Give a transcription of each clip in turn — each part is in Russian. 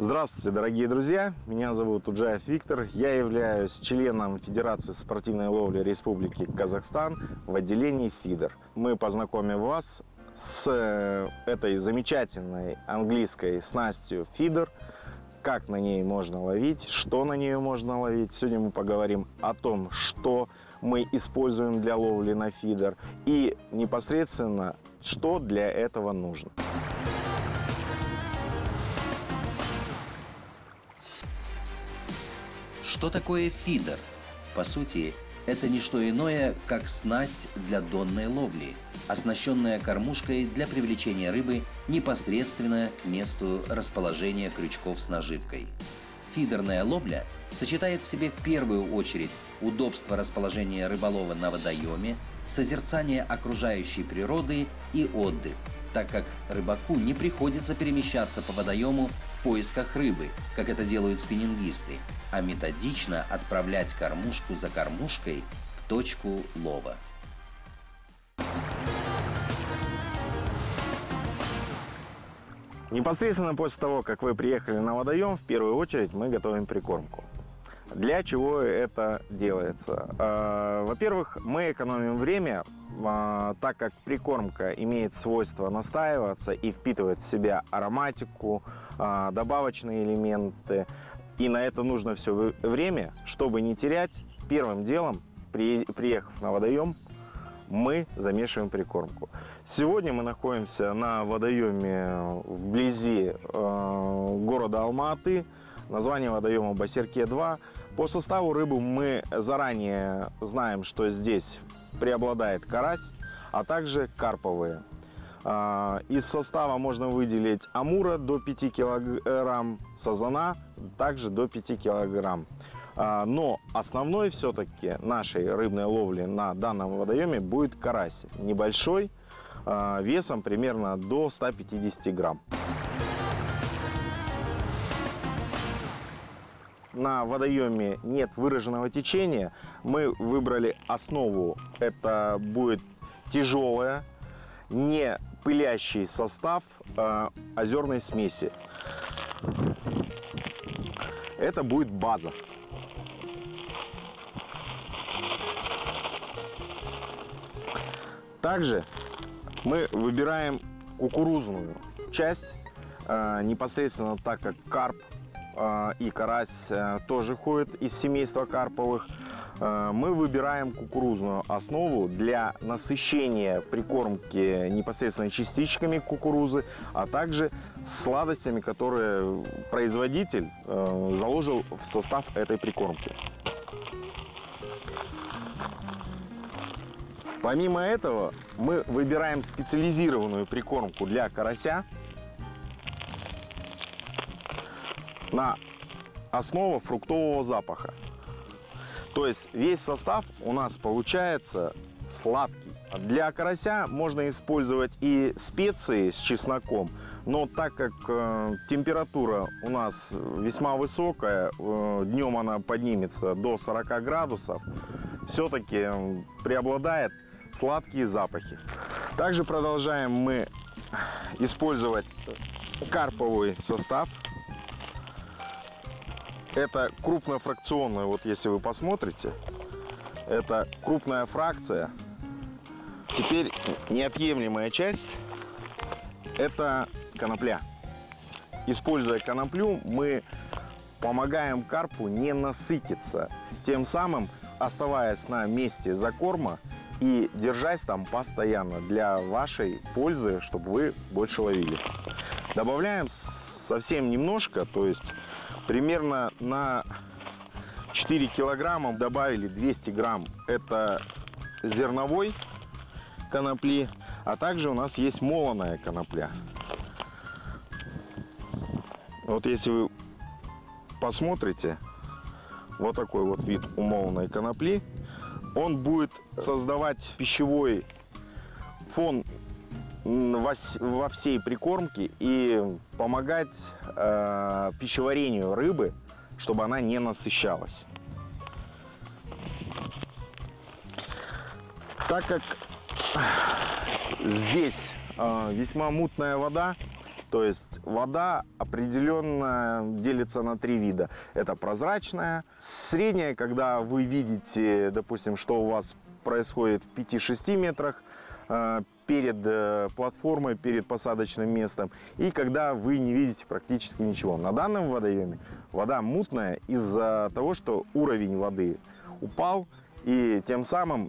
Здравствуйте, дорогие друзья! Меня зовут Уджаев Виктор. Я являюсь членом Федерации спортивной ловли Республики Казахстан в отделении ФИДЕР. Мы познакомим вас с э, этой замечательной английской снастью фидер, как на ней можно ловить, что на нее можно ловить. Сегодня мы поговорим о том, что мы используем для ловли на фидер и непосредственно, что для этого нужно. Что такое фидер? По сути, это не что иное, как снасть для донной ловли, оснащенная кормушкой для привлечения рыбы непосредственно к месту расположения крючков с наживкой. Фидерная ловля сочетает в себе в первую очередь удобство расположения рыболова на водоеме, созерцание окружающей природы и отдых, так как рыбаку не приходится перемещаться по водоему в поисках рыбы, как это делают спиннингисты, а методично отправлять кормушку за кормушкой в точку лова. Непосредственно после того, как вы приехали на водоем, в первую очередь мы готовим прикормку. Для чего это делается? А, во-первых, мы экономим время, а, так как прикормка имеет свойство настаиваться и впитывать в себя ароматику, а, добавочные элементы. И на это нужно все время, чтобы не терять. Первым делом, приехав на водоем, мы замешиваем прикормку. Сегодня мы находимся на водоеме вблизи города Алма-Аты. Название водоема Басерке-2. По составу рыбы мы заранее знаем, что здесь преобладает карась, а также карповые. Э, из состава можно выделить амура до 5 килограмм, сазана также до 5 килограмм. А, но основной все-таки нашей рыбной ловли на данном водоеме будет карась. Небольшой, а, весом примерно до 150 грамм. На водоеме нет выраженного течения. Мы выбрали основу. Это будет тяжелая, не пылящий состав э, озерной смеси. Это будет база. Также мы выбираем кукурузную часть, э, непосредственно так как карп и карась э, тоже ходят из семейства карповых. Мы выбираем кукурузную основу для насыщения прикормки непосредственно частичками кукурузы, а также сладостями, которые производитель заложил в состав этой прикормки. Помимо этого, мы выбираем специализированную прикормку для карася на основу фруктового запаха. То есть весь состав у нас получается сладкий. Для карася можно использовать и специи с чесноком, но так как э, температура у нас весьма высокая, э, днем она поднимется до 40 градусов, все-таки преобладает сладкие запахи. Также продолжаем мы использовать карповый состав. Это крупнофракционная, вот если вы посмотрите, это крупная фракция. Теперь неотъемлемая часть – это конопля. Используя коноплю, мы помогаем карпу не насытиться, тем самым оставаясь на месте закорма и держась там постоянно для вашей пользы, чтобы вы больше ловили. Добавляем совсем немножко, то есть примерно на 4 килограмма добавили 200 грамм. Это зерновой конопли, а также у нас есть молоная конопля. Вот если вы посмотрите, вот такой вот вид у молоной конопли он будет создавать пищевой фон во всей прикормке и помогать э, пищеварению рыбы, чтобы она не насыщалась. Так как здесь э, весьма мутная вода, То есть вода определенно делится на три вида. Это прозрачная, средняя, когда вы видите, допустим, что у вас происходит в 5-6 метрах э, перед э, платформой, перед посадочным местом, и когда вы не видите практически ничего. На данном водоеме вода мутная из-за того, что уровень воды упал, и тем самым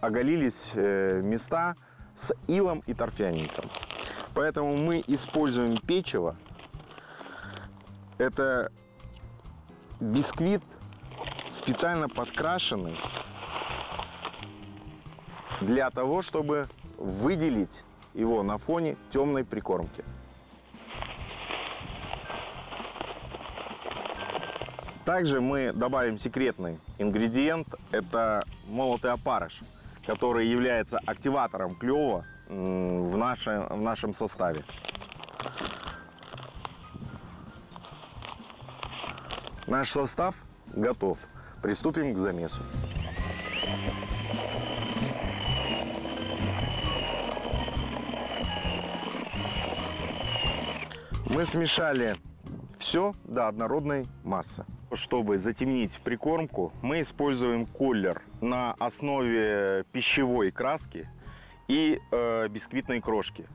оголились э, места с илом и торфяником. Поэтому мы используем печево. Это бисквит специально подкрашенный для того, чтобы выделить его на фоне темной прикормки. Также мы добавим секретный ингредиент. Это молотый опарыш, который является активатором клева в, наше, в нашем составе. Наш состав готов. Приступим к замесу. Мы смешали все до однородной массы. Чтобы затемнить прикормку, мы используем колер на основе пищевой краски и э, бисквитной крошки.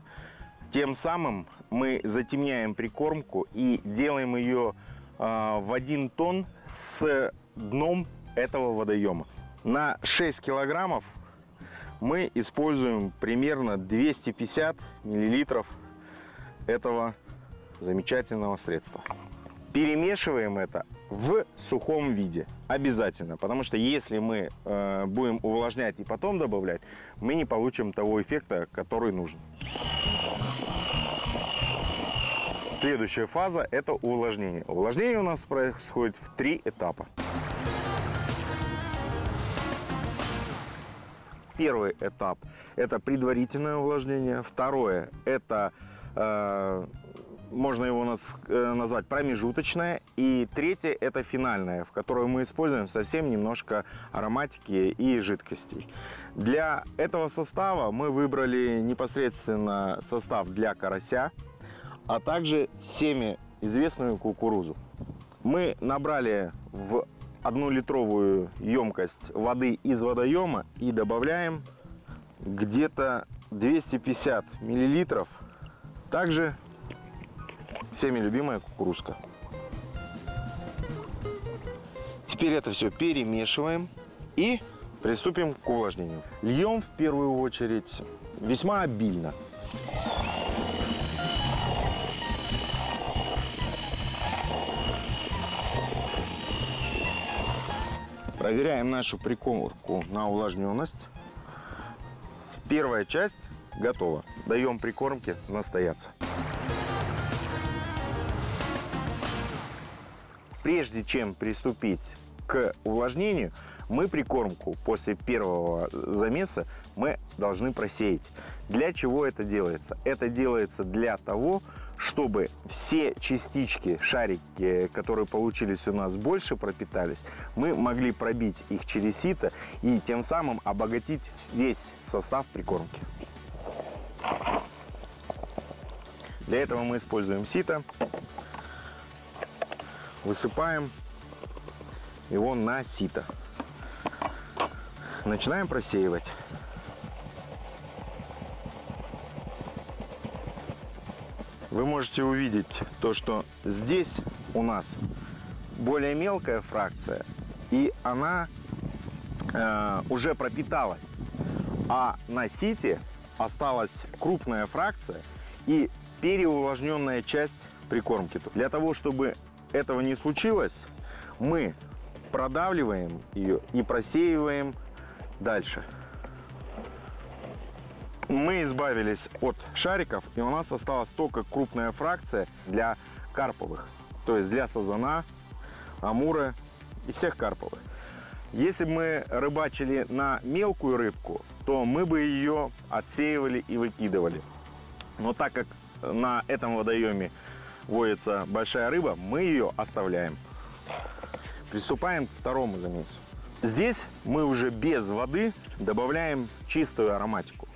Тем самым мы затемняем прикормку и делаем ее э, в один тон с дном этого водоема. На 6 килограммов мы используем примерно 250 миллилитров этого замечательного средства. Перемешиваем это в сухом виде. Обязательно. Потому что если мы э, будем увлажнять и потом добавлять, мы не получим того эффекта, который нужен. Следующая фаза – это увлажнение. Увлажнение у нас происходит в три этапа. Первый этап – это предварительное увлажнение. Второе – это э, можно его нас, э, назвать промежуточное. И третье это финальное, в которое мы используем совсем немножко ароматики и жидкостей. Для этого состава мы выбрали непосредственно состав для карася, а также семя известную кукурузу. Мы набрали в одну литровую емкость воды из водоема и добавляем где-то 250 миллилитров. Также всеми любимая кукурузка. Теперь это все перемешиваем и приступим к увлажнению. Льем в первую очередь весьма обильно. Проверяем нашу прикормку на увлажненность. Первая часть готова. Даем прикормке настояться. Прежде чем приступить к увлажнению, мы прикормку после первого замеса мы должны просеять. Для чего это делается? Это делается для того, чтобы все частички, шарики, которые получились у нас больше, пропитались, мы могли пробить их через сито и тем самым обогатить весь состав прикормки. Для этого мы используем сито высыпаем его на сито. Начинаем просеивать. Вы можете увидеть то, что здесь у нас более мелкая фракция, и она э, уже пропиталась. А на сите осталась крупная фракция и переувлажненная часть прикормки. Для того, чтобы этого не случилось, мы продавливаем ее и просеиваем дальше. Мы избавились от шариков, и у нас осталась только крупная фракция для карповых. То есть для сазана, амура и всех карповых. Если бы мы рыбачили на мелкую рыбку, то мы бы ее отсеивали и выкидывали. Но так как на этом водоеме водится большая рыба, мы ее оставляем. Приступаем к второму замесу. Здесь мы уже без воды добавляем чистую ароматику.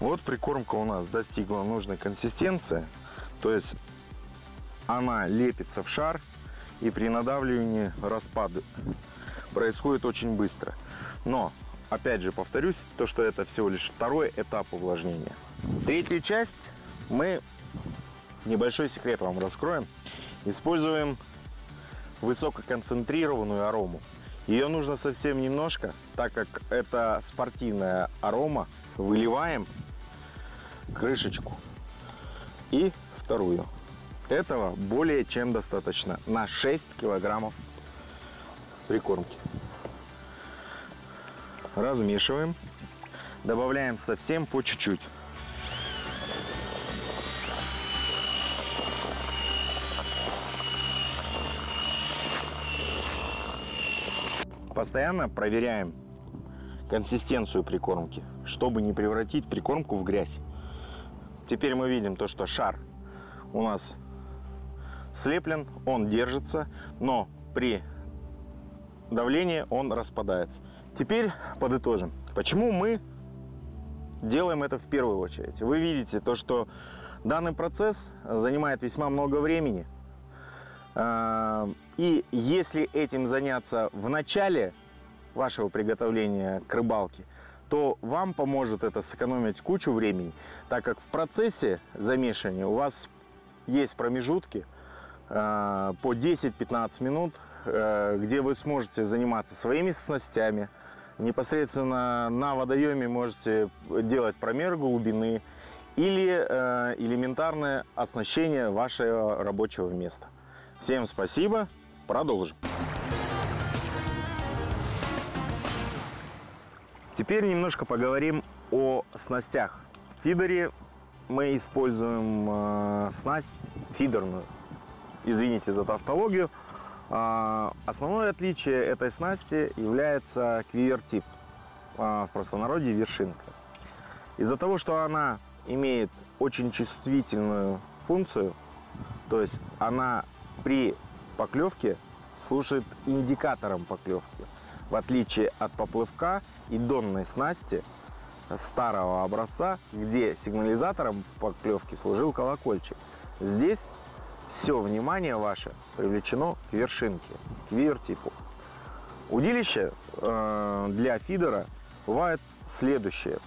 Вот прикормка у нас достигла нужной консистенции. То есть она лепится в шар и при надавливании распад происходит очень быстро. Но, опять же повторюсь, то, что это всего лишь второй этап увлажнения. Третью часть мы, небольшой секрет вам раскроем, используем высококонцентрированную арому. Ее нужно совсем немножко, так как это спортивная арома. Выливаем крышечку и вторую. Этого более чем достаточно на 6 килограммов прикормки. Размешиваем. Добавляем совсем по чуть-чуть. Постоянно проверяем консистенцию прикормки, чтобы не превратить прикормку в грязь. Теперь мы видим то, что шар у нас слеплен, он держится, но при давлении он распадается. Теперь подытожим. Почему мы делаем это в первую очередь? Вы видите то, что данный процесс занимает весьма много времени – и если этим заняться в начале вашего приготовления к рыбалке, то вам поможет это сэкономить кучу времени, так как в процессе замешивания у вас есть промежутки а, по 10-15 минут, а, где вы сможете заниматься своими снастями, непосредственно на водоеме можете делать промер глубины или элементарное оснащение вашего рабочего места. Всем спасибо. Продолжим. Теперь немножко поговорим о снастях. В фидере мы используем э, снасть фидерную. Извините за тавтологию. Э, основное отличие этой снасти является квивер-тип. Э, в простонародье вершинка. Из-за того, что она имеет очень чувствительную функцию, то есть она при поклевке служит индикатором поклевки. В отличие от поплывка и донной снасти старого образца, где сигнализатором поклевки служил колокольчик. Здесь все внимание ваше привлечено к вершинке, к вивер-типу. Удилище э, для фидера бывает следующее.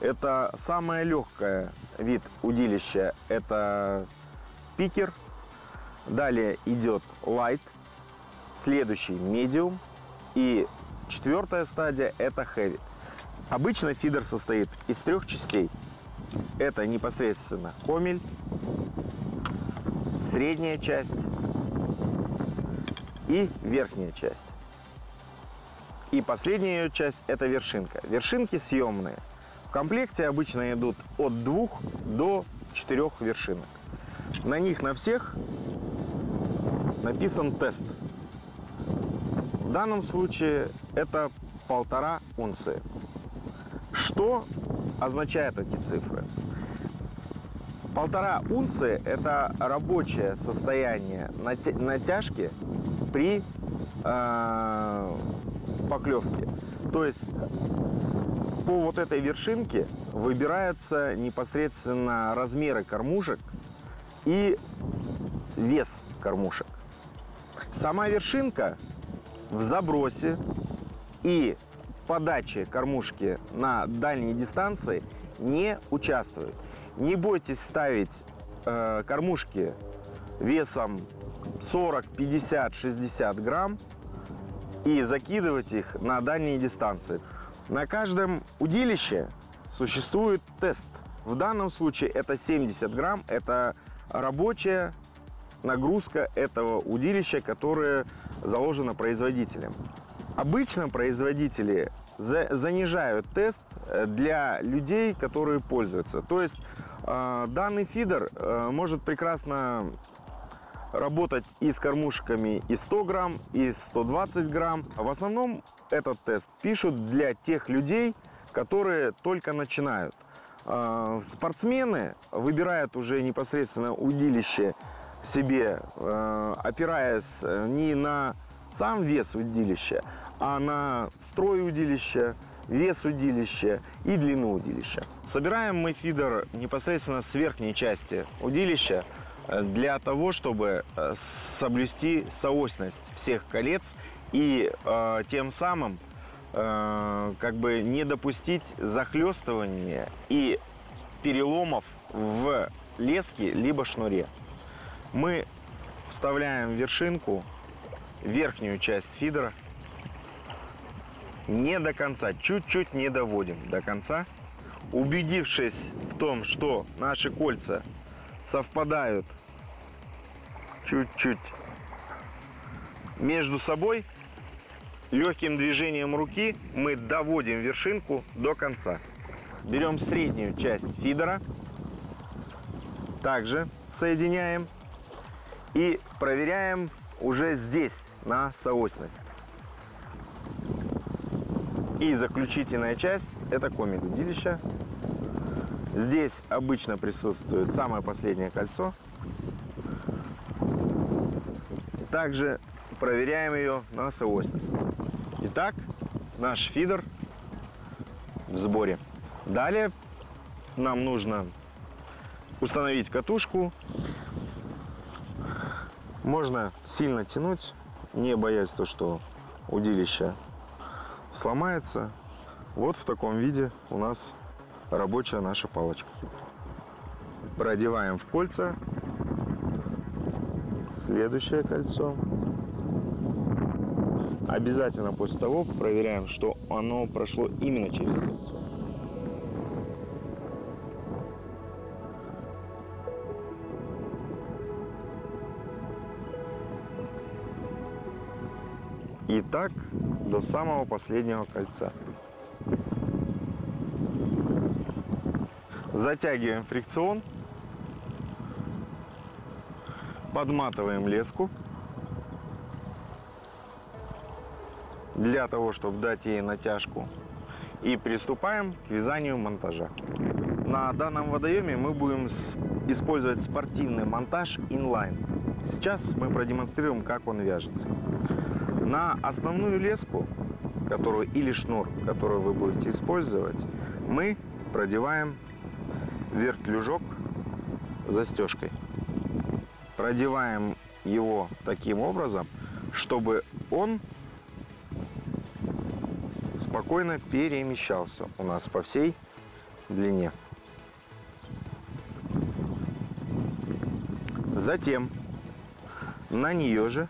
Это самое легкое вид удилища, это пикер Далее идет light, следующий medium и четвертая стадия это heavy. Обычно фидер состоит из трех частей. Это непосредственно комель, средняя часть и верхняя часть. И последняя ее часть это вершинка. Вершинки съемные. В комплекте обычно идут от двух до четырех вершинок. На них на всех написан тест. В данном случае это полтора унции. Что означают эти цифры? Полтора унции – это рабочее состояние натяжки при э, поклевке. То есть по вот этой вершинке выбираются непосредственно размеры кормушек и вес кормушек. Сама вершинка в забросе и подаче кормушки на дальней дистанции не участвует. Не бойтесь ставить э, кормушки весом 40, 50, 60 грамм и закидывать их на дальние дистанции. На каждом удилище существует тест. В данном случае это 70 грамм, это рабочая нагрузка этого удилища, которое заложено производителем. Обычно производители занижают тест э, для людей, которые пользуются. То есть э, данный фидер э, может прекрасно работать и с кормушками и 100 грамм, и 120 грамм. В основном этот тест пишут для тех людей, которые только начинают. Спортсмены выбирают уже непосредственно удилище себе, э, опираясь э, не на сам вес удилища, а на строй удилища, вес удилища и длину удилища. Собираем мы фидер непосредственно с верхней части удилища э, для того, чтобы соблюсти соосность всех колец и э, тем самым э, как бы не допустить захлестывания и переломов в леске либо шнуре. Мы вставляем вершинку, верхнюю часть фидера, не до конца, чуть-чуть не доводим до конца. Убедившись в том, что наши кольца совпадают чуть-чуть между собой, легким движением руки мы доводим вершинку до конца. Берем среднюю часть фидера, также соединяем и проверяем уже здесь на соосность. И заключительная часть – это комик удилища. Здесь обычно присутствует самое последнее кольцо. Также проверяем ее на соосность. Итак, наш фидер в сборе. Далее нам нужно установить катушку. Можно сильно тянуть, не боясь то, что удилище сломается. Вот в таком виде у нас рабочая наша палочка. Продеваем в кольца. Следующее кольцо. Обязательно после того проверяем, что оно прошло именно через кольцо. Так до самого последнего кольца. Затягиваем фрикцион. Подматываем леску. Для того, чтобы дать ей натяжку. И приступаем к вязанию монтажа. На данном водоеме мы будем использовать спортивный монтаж инлайн. Сейчас мы продемонстрируем, как он вяжется. На основную леску, которую или шнур, которую вы будете использовать, мы продеваем вертлюжок застежкой. Продеваем его таким образом, чтобы он спокойно перемещался у нас по всей длине. Затем на нее же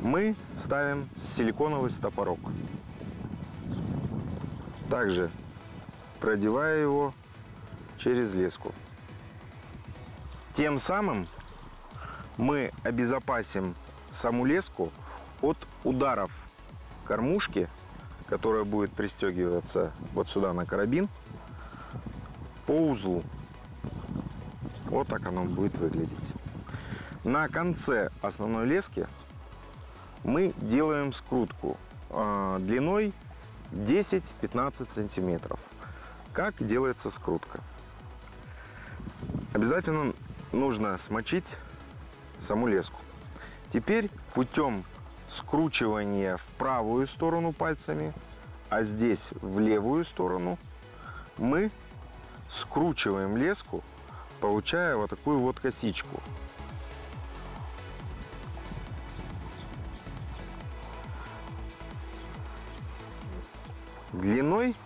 мы ставим силиконовый стопорок. Также продевая его через леску. Тем самым мы обезопасим саму леску от ударов кормушки, которая будет пристегиваться вот сюда на карабин, по узлу. Вот так оно будет выглядеть. На конце основной лески мы делаем скрутку э, длиной 10-15 сантиметров. Как делается скрутка? Обязательно нужно смочить саму леску. Теперь путем скручивания в правую сторону пальцами, а здесь в левую сторону, мы скручиваем леску, получая вот такую вот косичку. Длиной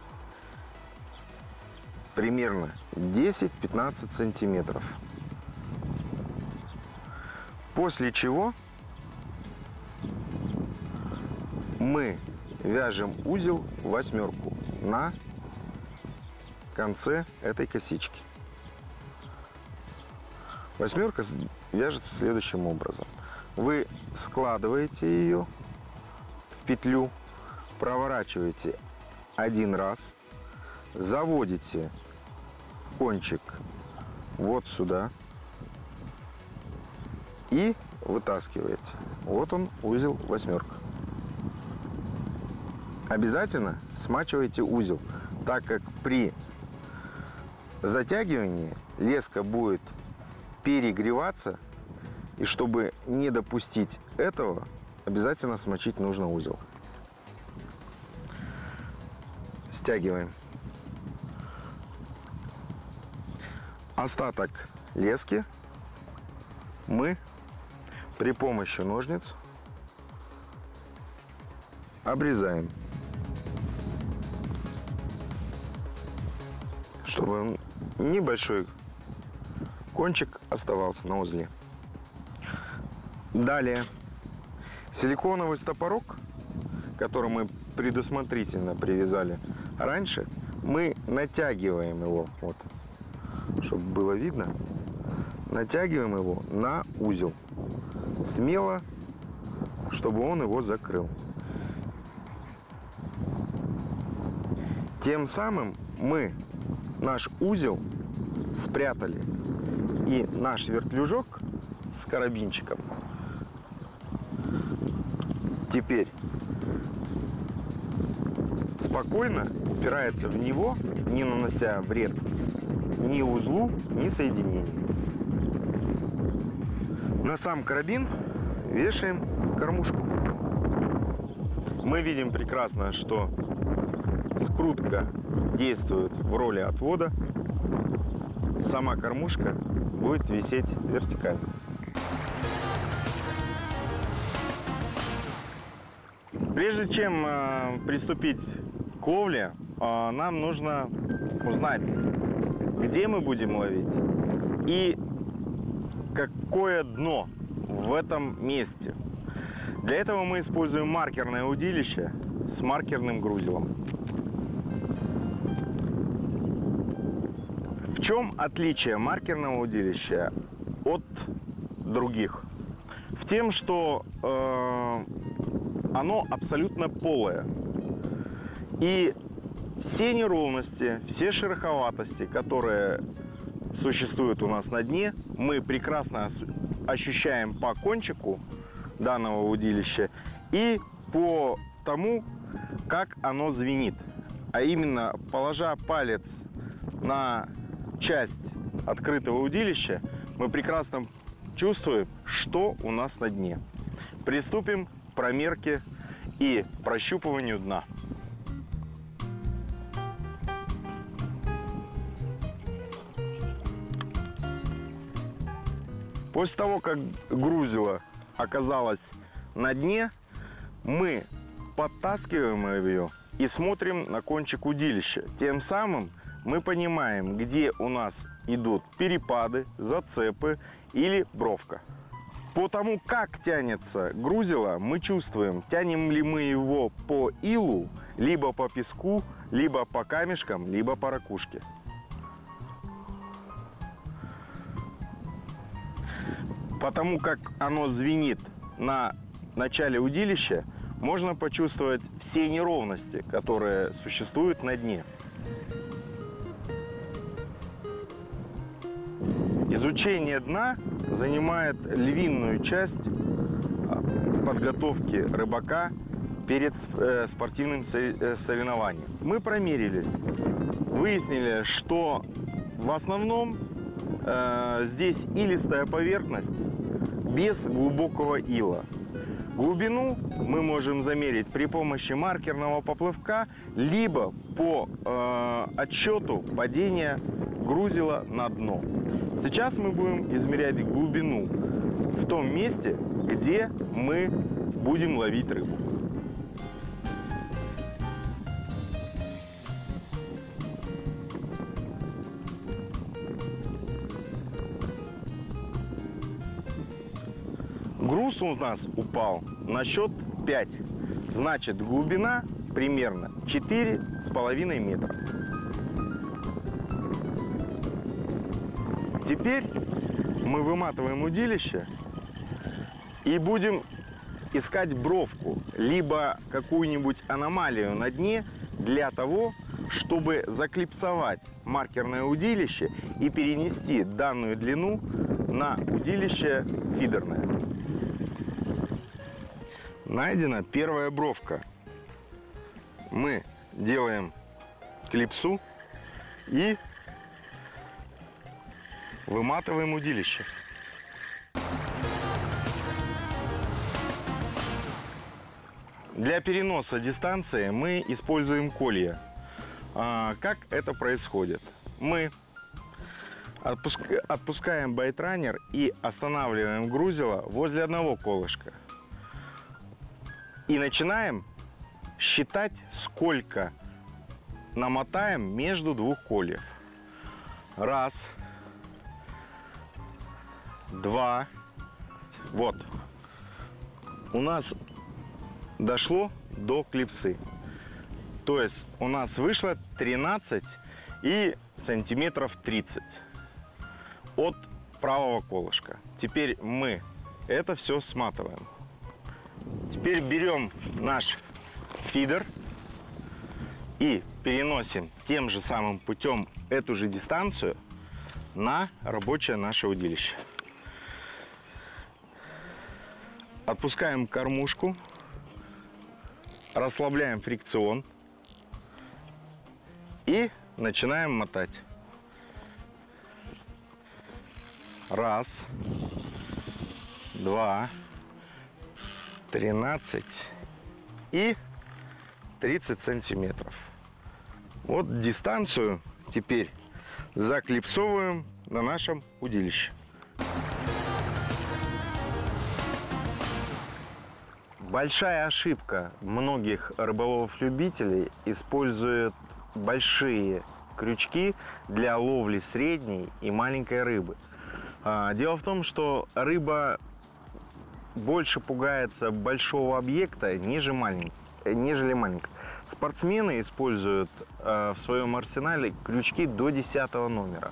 примерно 10-15 сантиметров. После чего мы вяжем узел восьмерку на конце этой косички. Восьмерка вяжется следующим образом. Вы складываете ее в петлю, проворачиваете один раз, заводите кончик вот сюда и вытаскиваете. Вот он, узел восьмерка. Обязательно смачивайте узел, так как при затягивании леска будет перегреваться, и чтобы не допустить этого, обязательно смочить нужно узел. Стягиваем. Остаток лески мы при помощи ножниц обрезаем, чтобы небольшой кончик оставался на узле. Далее силиконовый стопорок, который мы предусмотрительно привязали раньше, мы натягиваем его, вот, чтобы было видно, натягиваем его на узел. Смело, чтобы он его закрыл. Тем самым мы наш узел спрятали и наш вертлюжок с карабинчиком теперь спокойно упирается в него, не нанося вред ни узлу, ни соединению. На сам карабин вешаем кормушку. Мы видим прекрасно, что скрутка действует в роли отвода. Сама кормушка будет висеть вертикально. Прежде чем э, приступить к ловле, э, нам нужно узнать, где мы будем ловить и какое дно в этом месте. Для этого мы используем маркерное удилище с маркерным грузилом. В чем отличие маркерного удилища от других? В тем, что э, оно абсолютно полое. И все неровности, все шероховатости, которые существуют у нас на дне, мы прекрасно ощущаем по кончику данного удилища и по тому, как оно звенит. А именно, положа палец на часть открытого удилища, мы прекрасно чувствуем, что у нас на дне. Приступим к промерке и прощупыванию дна. После того, как грузило оказалось на дне, мы подтаскиваем ее и смотрим на кончик удилища. Тем самым мы понимаем, где у нас идут перепады, зацепы или бровка. По тому, как тянется грузило, мы чувствуем, тянем ли мы его по илу, либо по песку, либо по камешкам, либо по ракушке. Потому как оно звенит на начале удилища, можно почувствовать все неровности, которые существуют на дне. Изучение дна занимает львиную часть а, подготовки рыбака перед э, спортивным э, соревнованием. Мы промерили, выяснили, что в основном э, здесь илистая поверхность без глубокого ила. Глубину мы можем замерить при помощи маркерного поплывка, либо по э, отсчету падения грузила на дно. Сейчас мы будем измерять глубину в том месте, где мы будем ловить рыбу. Груз у нас упал на счет 5. Значит, глубина примерно 4,5 метра. Теперь мы выматываем удилище и будем искать бровку, либо какую-нибудь аномалию на дне для того, чтобы заклипсовать маркерное удилище и перенести данную длину на удилище фидерное. Найдена первая бровка. Мы делаем клипсу и Выматываем удилище. Для переноса дистанции мы используем колья. А, как это происходит? Мы отпуск- отпускаем байтранер и останавливаем грузило возле одного колышка. И начинаем считать, сколько намотаем между двух кольев. Раз, два, вот. У нас дошло до клипсы. То есть у нас вышло 13 и сантиметров 30 от правого колышка. Теперь мы это все сматываем. Теперь берем наш фидер и переносим тем же самым путем эту же дистанцию на рабочее наше удилище. Отпускаем кормушку, расслабляем фрикцион и начинаем мотать. Раз, два, тринадцать и 30 сантиметров. Вот дистанцию теперь заклипсовываем на нашем удилище. Большая ошибка многих рыболовов-любителей используют большие крючки для ловли средней и маленькой рыбы. А, Дело в том, что рыба больше пугается большого объекта, ниже малень- э, нежели маленького. Спортсмены используют э, в своем арсенале крючки до 10 номера.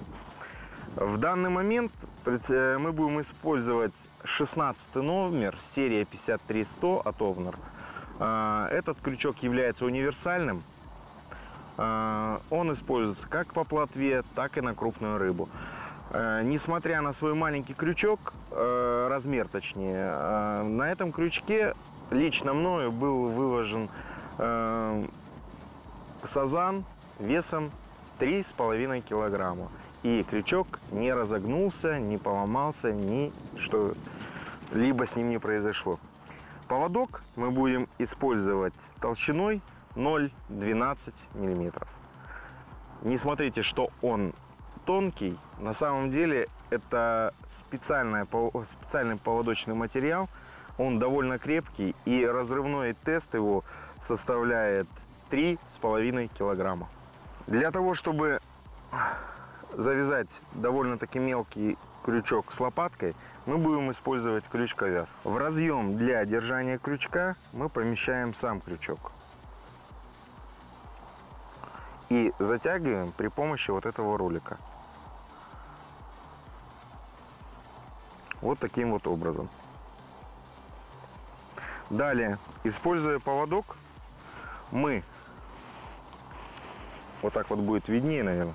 В данный момент э, мы будем использовать 16 номер, серия 53100 от Овнер. Э, Этот крючок является универсальным. Э, Он используется как по плотве, так и на крупную рыбу. Э, Несмотря на свой маленький крючок, э, размер точнее, э, на этом крючке лично мною был выложен э, сазан весом 3,5 килограмма. И крючок не разогнулся, не поломался, ни что либо с ним не произошло. Поводок мы будем использовать толщиной 0,12 миллиметров. Не смотрите, что он тонкий. На самом деле это специальный поводочный материал. Он довольно крепкий и разрывной тест его составляет 3,5 килограмма. Для того, чтобы завязать довольно-таки мелкий крючок с лопаткой, мы будем использовать крючковяз. В разъем для держания крючка мы помещаем сам крючок. И затягиваем при помощи вот этого ролика. Вот таким вот образом. Далее, используя поводок, мы, вот так вот будет виднее, наверное,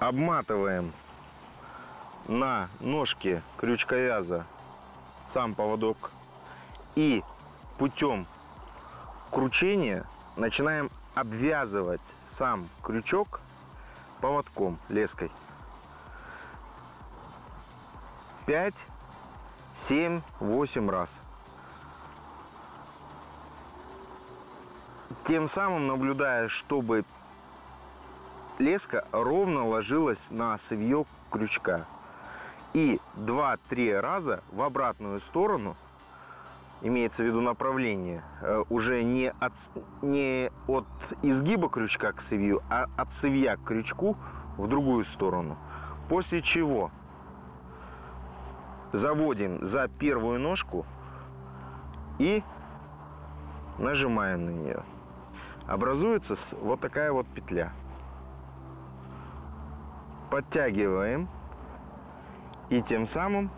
обматываем на ножке крючковяза сам поводок и путем кручения начинаем обвязывать сам крючок поводком, леской. 5, 7, 8 раз. Тем самым наблюдая, чтобы леска ровно ложилась на цевье крючка. И 2-3 раза в обратную сторону, имеется в виду направление, э, уже не от, не от изгиба крючка к цевью, а от цевья к крючку в другую сторону. После чего заводим за первую ножку и нажимаем на нее. Образуется вот такая вот петля. Подтягиваем и тем самым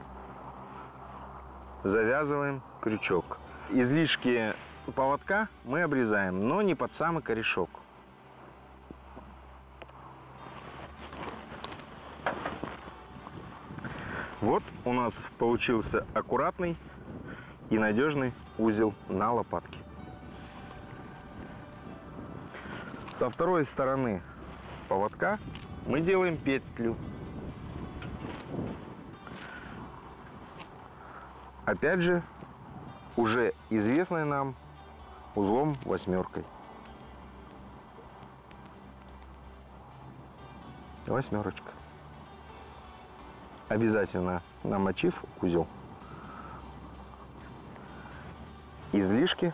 завязываем крючок. Излишки поводка мы обрезаем, но не под самый корешок. Вот у нас получился аккуратный и надежный узел на лопатке. Со второй стороны поводка мы делаем петлю. Опять же, уже известной нам узлом восьмеркой. Восьмерочка. Обязательно намочив узел. Излишки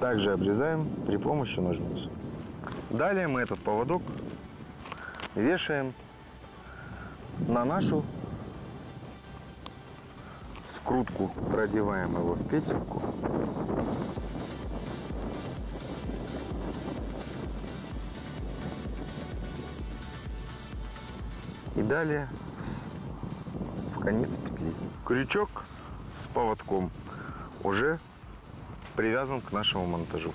также обрезаем при помощи ножниц. Далее мы этот поводок вешаем на нашу скрутку, продеваем его в петельку. Далее в конец петли. Крючок с поводком уже привязан к нашему монтажу.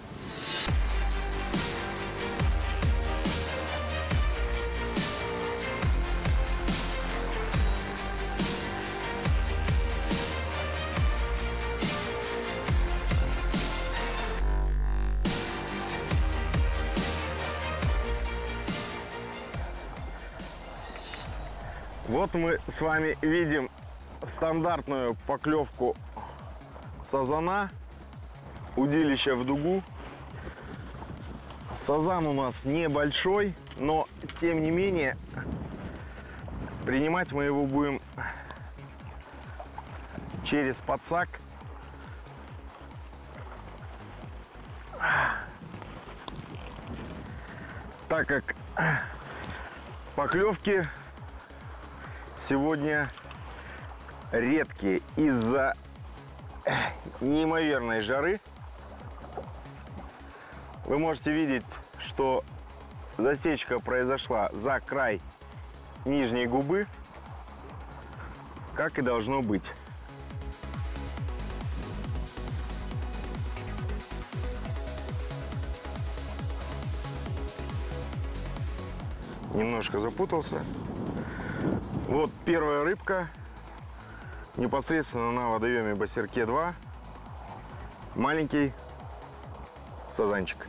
С вами видим стандартную поклевку сазана, удилище в дугу. Сазан у нас небольшой, но тем не менее принимать мы его будем через подсак. Так как поклевки сегодня редкие из-за неимоверной жары. Вы можете видеть, что засечка произошла за край нижней губы, как и должно быть. Немножко запутался. Вот первая рыбка непосредственно на водоеме Басерке 2. Маленький сазанчик.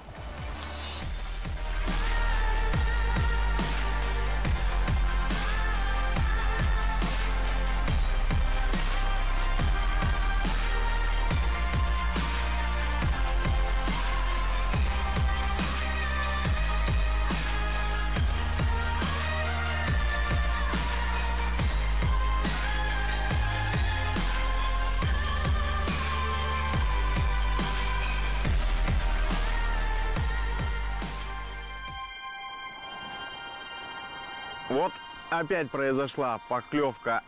Опять произошла поклевка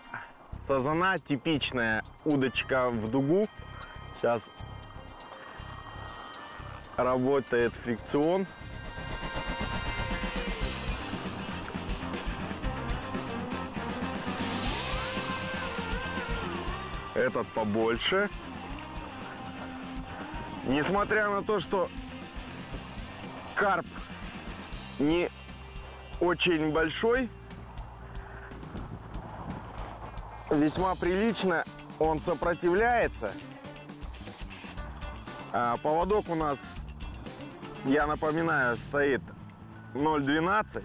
сазана, типичная удочка в дугу. Сейчас работает фрикцион. Этот побольше. Несмотря на то, что карп не очень большой, весьма прилично он сопротивляется. А поводок у нас, я напоминаю, стоит 0,12.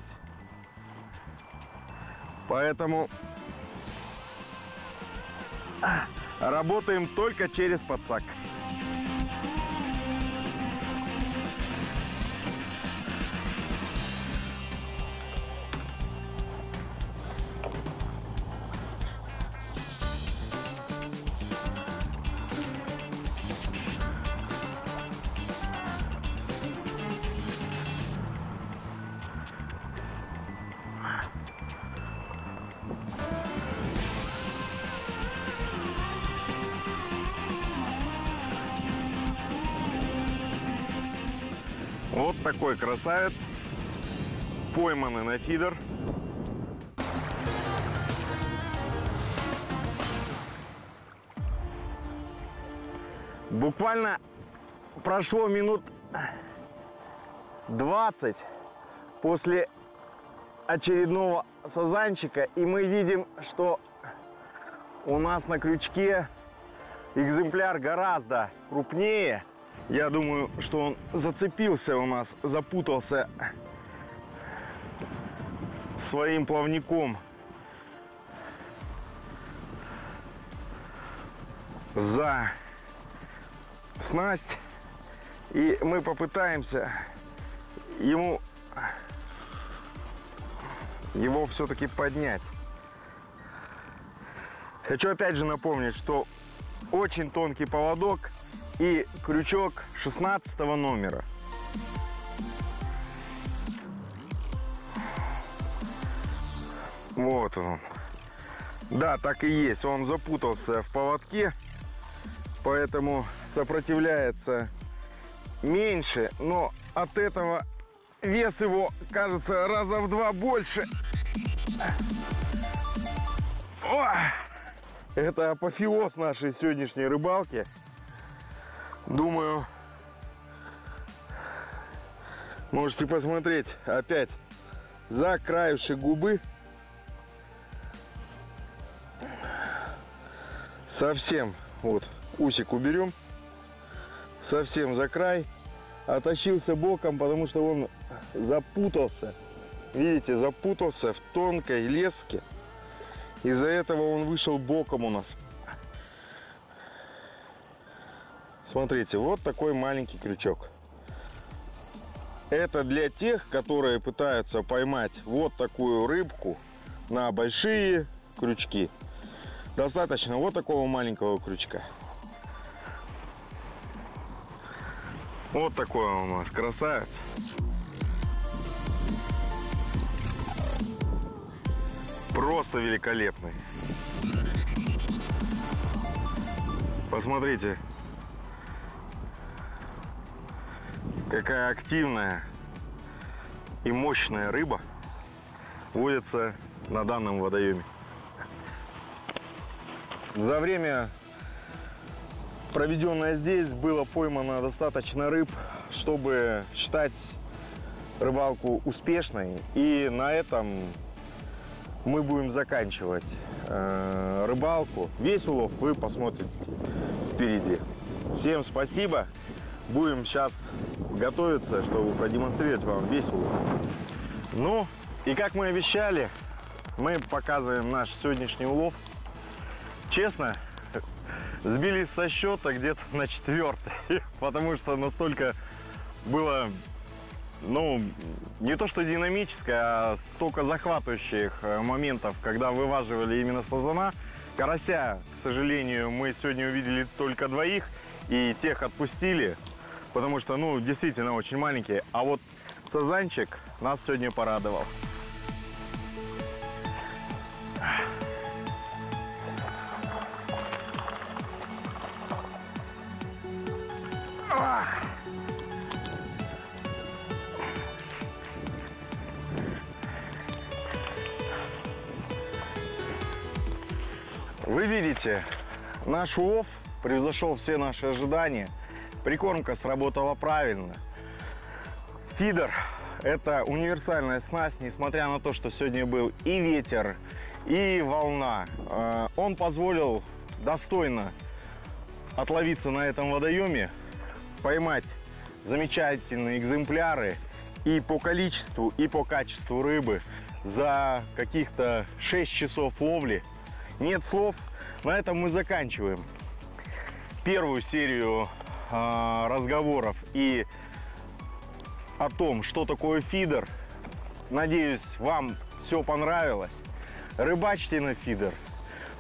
Поэтому работаем только через подсак. Такой красавец, пойманный на фидер. Буквально прошло минут 20 после очередного сазанчика, и мы видим, что у нас на крючке экземпляр гораздо крупнее. Я думаю, что он зацепился у нас, запутался своим плавником за снасть. И мы попытаемся ему его все-таки поднять. Хочу опять же напомнить, что очень тонкий поводок и крючок 16 номера. Вот он. Да, так и есть. Он запутался в поводке, поэтому сопротивляется меньше, но от этого вес его кажется раза в два больше. О! Это апофеоз нашей сегодняшней рыбалки. Думаю, можете посмотреть опять за краешек губы. Совсем, вот, усик уберем. Совсем за край. Оттащился боком, потому что он запутался. Видите, запутался в тонкой леске. Из-за этого он вышел боком у нас. Смотрите, вот такой маленький крючок. Это для тех, которые пытаются поймать вот такую рыбку на большие крючки. Достаточно вот такого маленького крючка. Вот такой он у нас красавец. Просто великолепный. Посмотрите, какая активная и мощная рыба водится на данном водоеме. За время, проведенное здесь, было поймано достаточно рыб, чтобы считать рыбалку успешной. И на этом мы будем заканчивать э, рыбалку. Весь улов вы посмотрите впереди. Всем спасибо. Будем сейчас готовиться, чтобы продемонстрировать вам весь улов. Ну, и как мы обещали, мы показываем наш сегодняшний улов. Честно, сбились со счета где-то на четвертый, потому что настолько было ну, не то что динамическое, а столько захватывающих э, моментов, когда вываживали именно сазана. Карася, к сожалению, мы сегодня увидели только двоих, и тех отпустили, потому что, ну, действительно очень маленькие. А вот сазанчик нас сегодня порадовал. Вы видите, наш улов превзошел все наши ожидания. Прикормка сработала правильно. Фидер – это универсальная снасть, несмотря на то, что сегодня был и ветер, и волна. Э, он позволил достойно отловиться на этом водоеме, поймать замечательные экземпляры и по количеству, и по качеству рыбы за каких-то 6 часов ловли – нет слов. На этом мы заканчиваем первую серию разговоров и о том, что такое фидер. Надеюсь, вам все понравилось. Рыбачьте на фидер,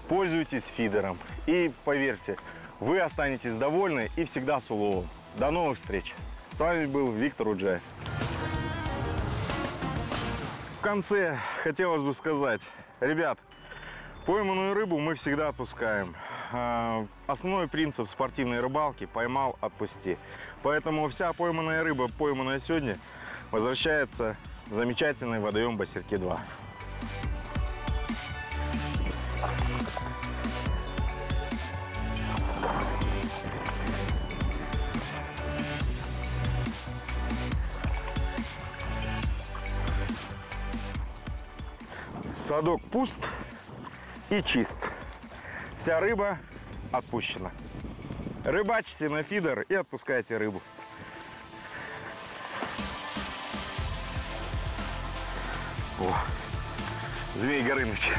пользуйтесь фидером. И поверьте, вы останетесь довольны и всегда с уловом. До новых встреч! С вами был Виктор Уджаев. В конце хотелось бы сказать, ребят, Пойманную рыбу мы всегда отпускаем. А, основной принцип спортивной рыбалки – поймал, отпусти. Поэтому вся пойманная рыба, пойманная сегодня, возвращается в замечательный водоем Басерки-2. Садок пуст, и чист. Вся рыба отпущена. Рыбачьте на фидер и отпускайте рыбу. О, Змей Горыныч.